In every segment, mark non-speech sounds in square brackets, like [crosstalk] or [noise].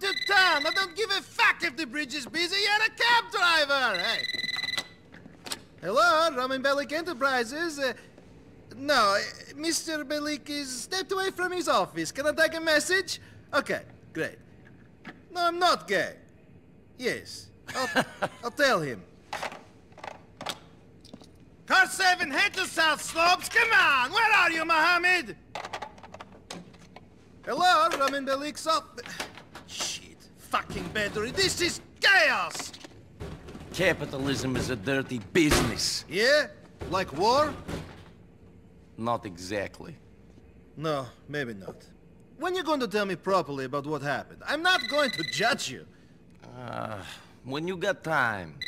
to town. I don't give a fuck if the bridge is busy. You're a cab driver. Hey. Hello, Roman Bellic Enterprises. Uh, no, uh, Mr. Bellic is stepped away from his office. Can I take a message? Okay, great. No, I'm not gay. Yes, I'll, [laughs] I'll tell him. Car 7, head to South Slopes. Come on, where are you, Mohammed? Hello, Roman Bellic's office. Fucking battery. This is chaos! Capitalism is a dirty business. Yeah? Like war? Not exactly. No, maybe not. When you going to tell me properly about what happened? I'm not going to judge you. Uh, when you got time.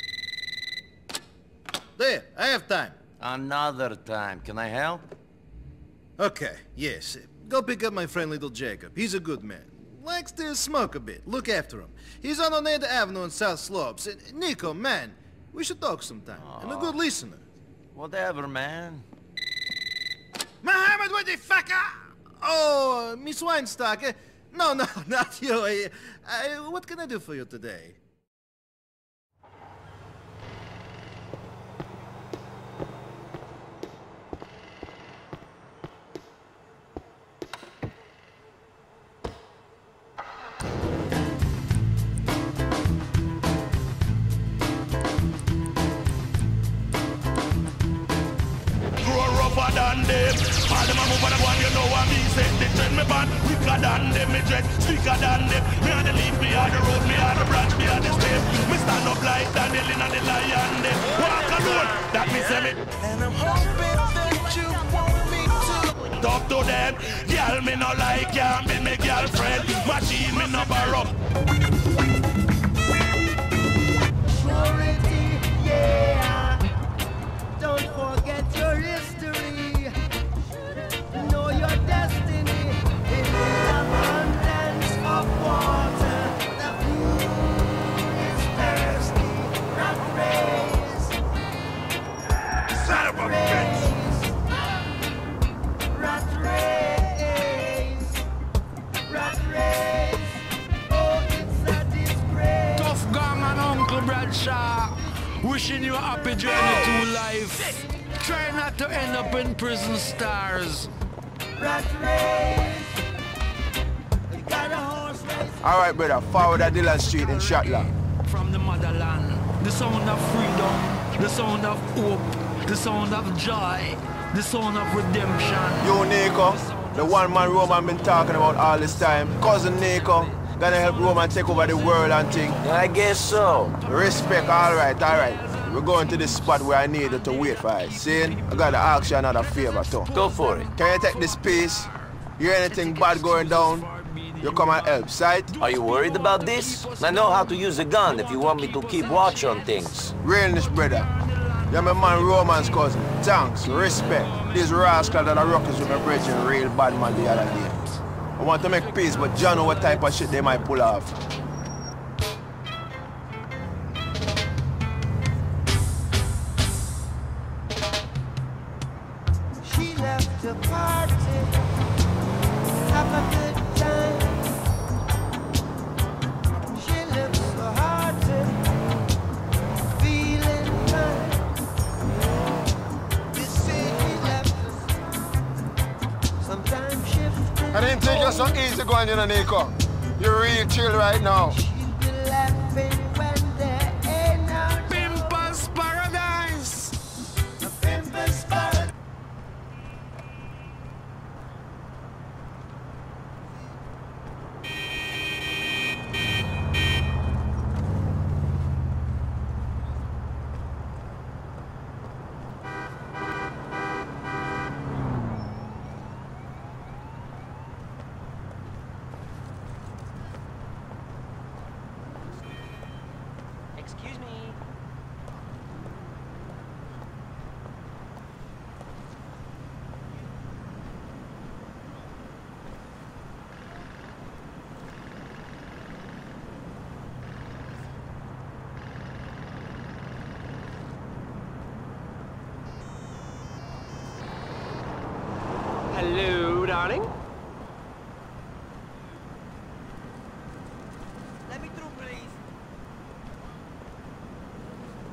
There, I have time. Another time. Can I help? Okay, yes. Go pick up my friend Little Jacob. He's a good man. Likes to smoke a bit. Look after him. He's on Oneida Avenue in South Slopes. Niko, man, we should talk sometime. I'm a good listener. Whatever, man. Mohammed, what the fuck? Oh, Miss Weinstock. eh, No, no, [laughs] not you. eh, uh, what can I do for you today? They trend me bad, quicker than them. Me dread, slicker than them. Me on the leaf, me on the road, me on the branch, me on the stem. Me stand up like Daniel in the lion. Them walk alone, that me say me. And I'm hoping that you want me to. Talk to them, girl me no like ya, be me girlfriend. Machine me no borrow. Purity, yeah. All right, brother. Forward at Dillon Street in Schottler. From the motherland. The sound of freedom. The sound of hope. The sound of joy. The sound of redemption. Yo, Niko, the one man Roman been talking about all this time. Cousin Niko, gonna help Roman take over the world and thing. I guess so. Respect, all right, all right. We're going to this spot where I need you to wait for us. See? I gotta ask you another favor too. Go for it. Can you take this piece? Hear anything bad going down? You come and help, sight? Are you worried about this? I know how to use a gun if you want me to keep watch on things. Realness, brother. You're my man Roman's cousin. Thanks, respect. This rascal that I rockers with my brethren real bad man the other day. I want to make peace, but John know what type of shit they might pull off. Going, Niko. You're real chill right now.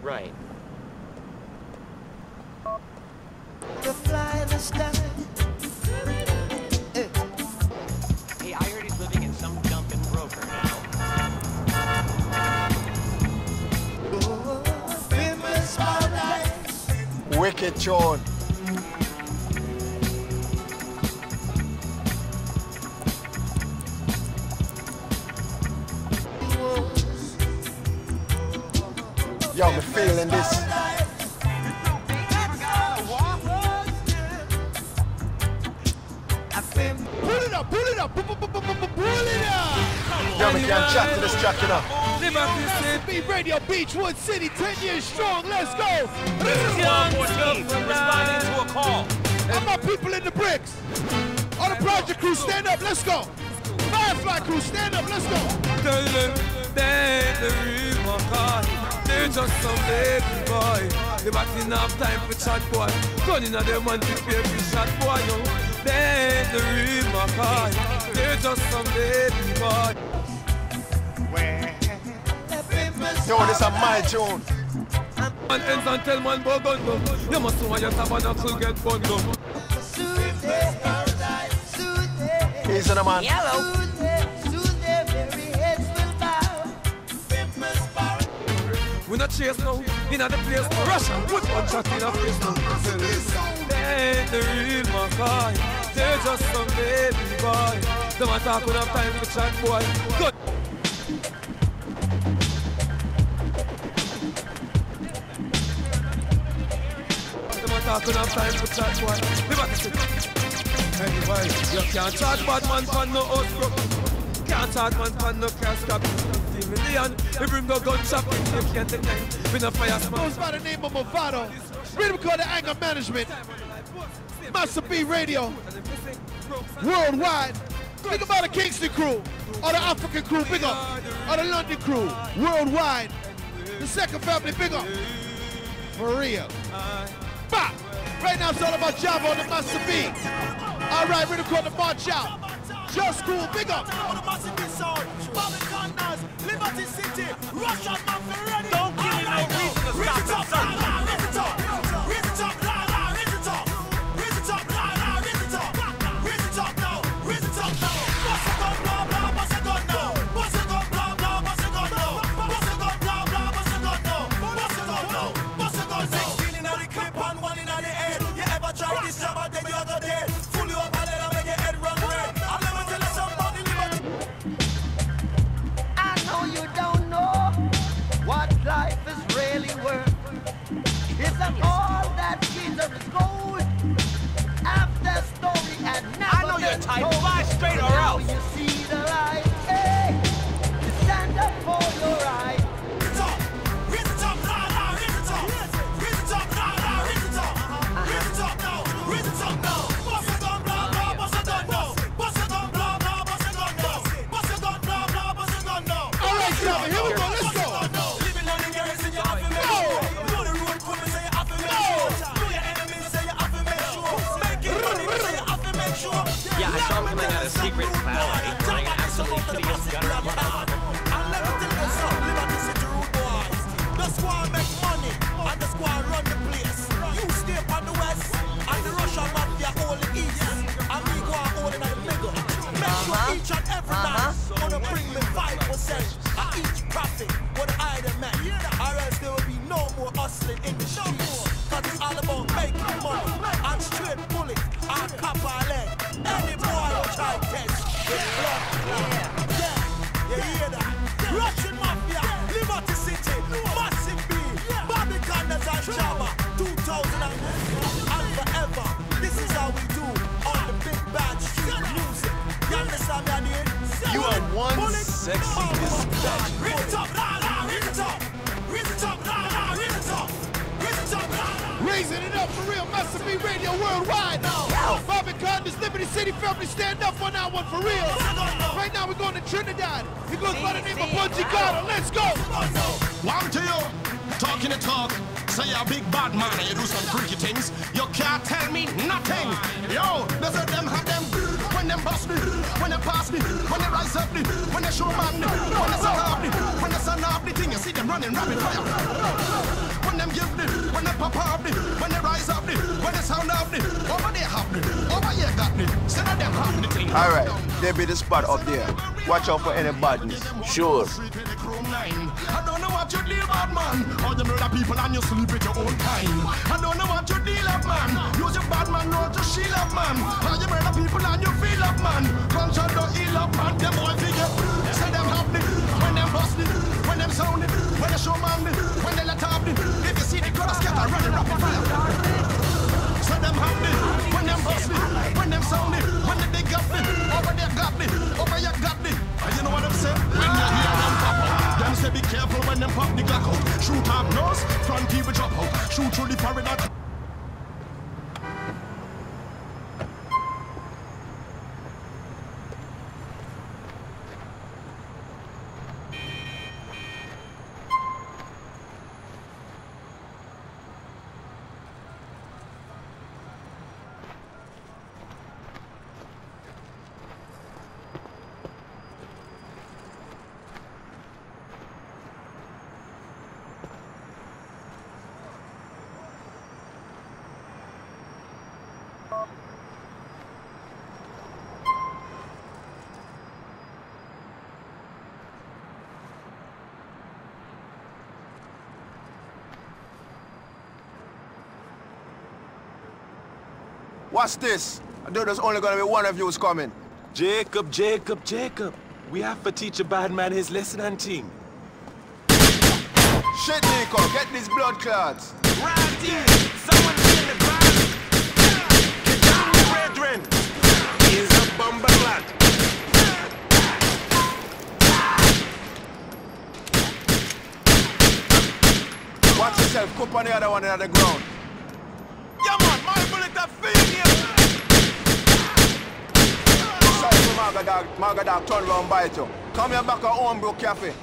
Right. to fly the sky. Hey, I heard he's living in some Dunkin' broker now. oh. Wicked tune. Beechwood City, 10 years strong, let's go. responding to a call. All my people in the bricks. All the project crew, stand up, let's go. Firefly crew, stand up, let's go. Tell them they the real McCoy. They're just some baby boy. They back in half time for chat boy. Gunning at them and prepare for shot boy. Yo. They the real McCoy. They're just some baby boy. Yo, this is my tune. Man ends and tell man bow gun go. You must know your tabernacle get bun go. Easy, the man. We not chase now. In the place now. Russia put one shot in a face now. They ain't the real McCoy. They're just some baby boy. Them a talk enough time for chat boy. Good. Talk enough time for chat. Liberty Anyway, you can't chat bad man no bro. Can't chat man no cash. Fifty million, bring the gun shop in you can't. We no fire smoke. Goes by the name of Mavado. Rhythm called the Anger Management. Massive B Radio. Worldwide. Think about the Kingston crew. Or the African crew, big up. Or the London crew. Worldwide. The second family, big up. For real. Bop! Right now it's all about Java on the Massive B. All right, we're gonna called the March Out. Just cool, big up. Liberty City, Russian Yeah, I saw him coming out of secret an absolutely hideous gutter. The squad make money and the squad run the place. You stay on the west and the Russian mafia hold the east. And me go and hold the middle. Make sure uh-huh. each and every uh-huh. man wanna bring me five percent of each profit. What I demand, or else there will be no more hustling in the streets. Cause it's all about making money it up, la la. Raising it up for real, Massive B Radio worldwide. Bobby Konders, Liberty City family, stand up on that one for real. Right now we're going to Trinidad. He goes by the name of Bungie Carter. Let's go. One to you, talking the talk. Say you're a big bad man and you do some freaky things. You can't tell me nothing. Yo, those of them have them when them bust me, when them pass me, when they rise up the, when they show man the, when they set up the, when they send off the thing, you see them running rapid fire. When them give the, when they pop up the, when they rise up the, when they sound up the, over there have the, over here got send of them have the thing. All right, there be the spot up there. Watch out for any badness. Sure. I don't know what you deal bad man. Or you murder people and you sleep with your own kind. I don't know what you deal up man. Use your bad man, not to shield up man. Or you murder people and you feel up man. Conscience don't heal up man. Them boy figure. Say them me. When them bust it. When them sound it. When they show man. When they let up. If you see the crowd scatter running rapid fire. Say them me. When them it. When them sound it. When they dig up me. Over there got me. Over here got me. You know what I'm saying? Say be careful when them pop the Glock out. Shoot up nose, front will drop out. Shoot through the paradox. What's this? I know there's only gonna be one of you who's coming. Jacob, Jacob, Jacob. We have to teach a bad man his lesson and thing. Shit, Niko, get these blood clots. Right here, someone in the ground. Get down, brethren. He's a. Watch yourself, cup on the other one on the ground. Yeah, man, my bullet a feel you. Sorry turn bite you. Come here back at Homebrew Cafe.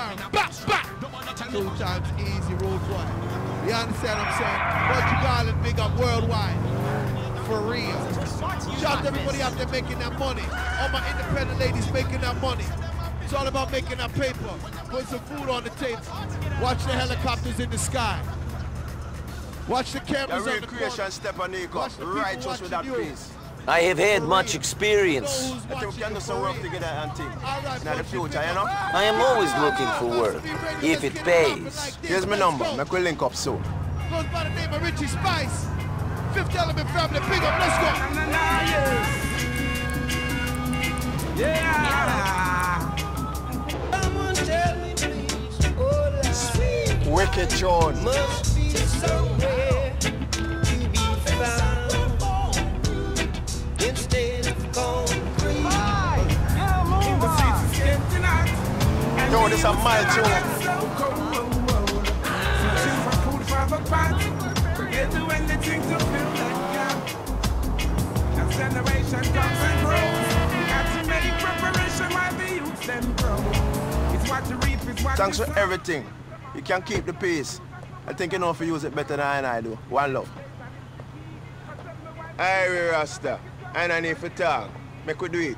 Time, back, back. Two times easy road wide. You understand what I'm saying? But you got it big up worldwide. For real. Shout out to everybody out there making that money. All my independent ladies making that money. It's all about making that paper. Put some food on the table. Watch the helicopters in the sky. Watch the The cameras real on the creation, corner. Stephen Nico. Watch the people Righteous with that watching you. peace. I have had much experience. I am always looking for work, if it pays. Here's my number. Make we link up soon. Goes by the name of Richie Spice. Fifth Element family, big up, let's go. Wicked John. Yo, this a my. Thanks for everything. You can keep the peace. I think you know if you use it better than I do. One love. Hey, Rasta. And I need for talk. Make we do it.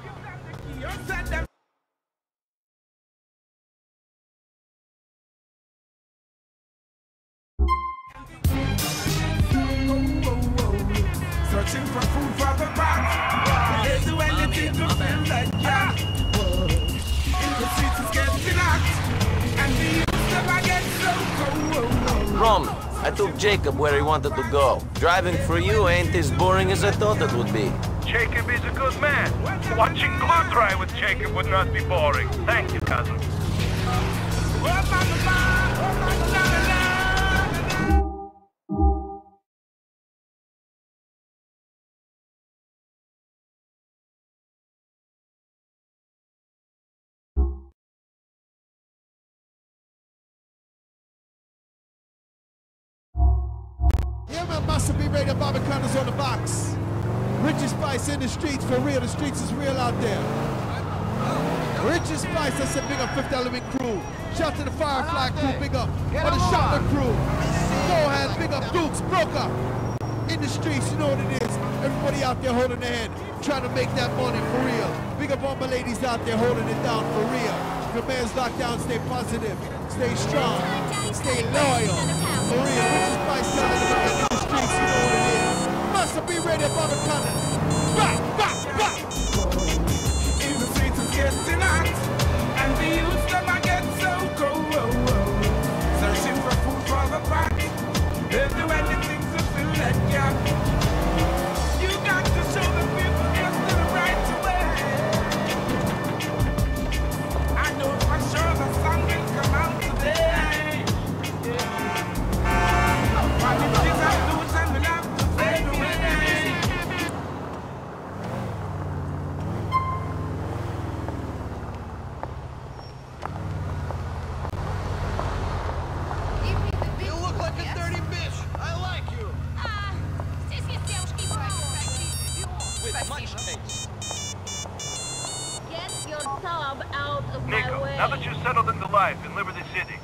I took Jacob where he wanted to go. Driving for you ain't as boring as I thought it would be. Jacob is a good man. Watching Claude drive with Jacob would not be boring. Thank you, cousin. Spice in the streets, for real, the streets is real out there. Richie Spice, I said big up Fifth Element crew. Shout to the Firefly crew, big up. Or the Shotgun crew. Go ahead, big up Dukes, Broker. In the streets, you know what it is. Everybody out there holding their head, trying to make that money for real. Big up all my ladies out there holding it down for real. Your man's locked down, stay positive, stay strong, stay loyal. For real, Richie Spice telling them in the streets, you know what it is. Must be ready for the.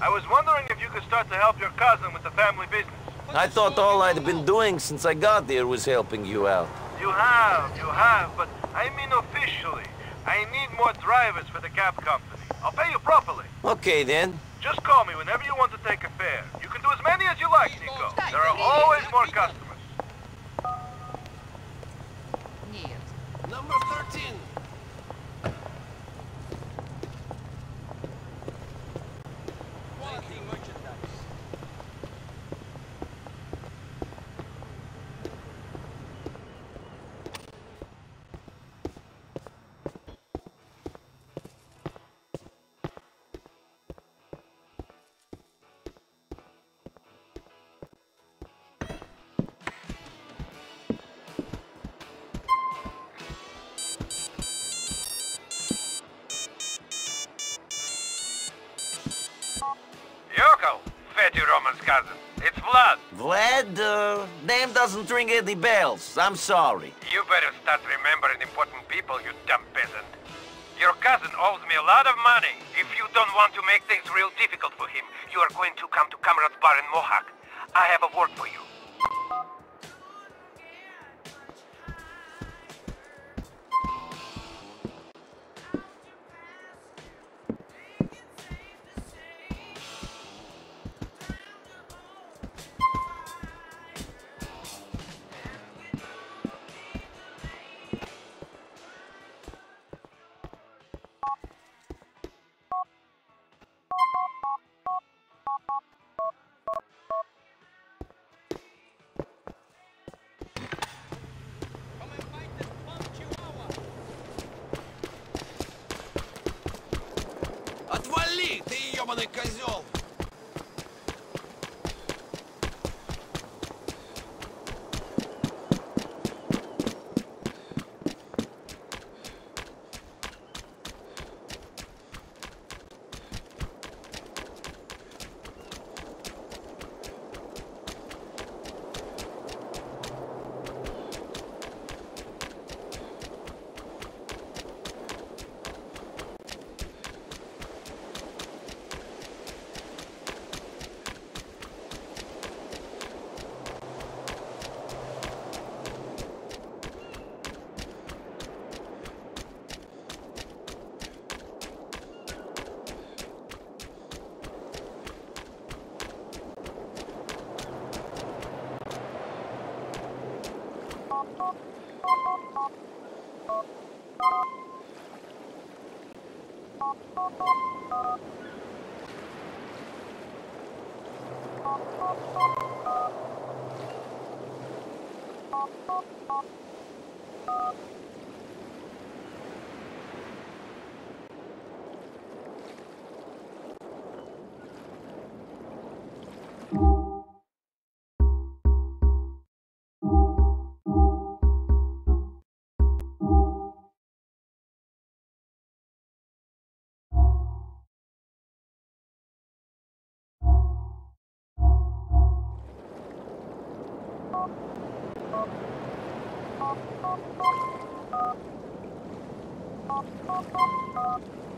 I was wondering if you could start to help your cousin with the family business. I thought all I'd been doing since I got there was helping you out. You have, you have, but I mean officially. I need more drivers for the cab company. I'll pay you properly. Okay then. Just call me whenever you want to take a fare. You can do as many as you like, Niko. There are always more customers. Number 13. Cousin. It's Vlad. Vlad, uh, name doesn't ring any bells. I'm sorry. You better start remembering important people, you dumb peasant. Your cousin owes me a lot of money. If you don't want to make things real difficult for him, you are going to come to Comrade's Bar in Mohawk. I have a word for you. гребаный козел! Thank you.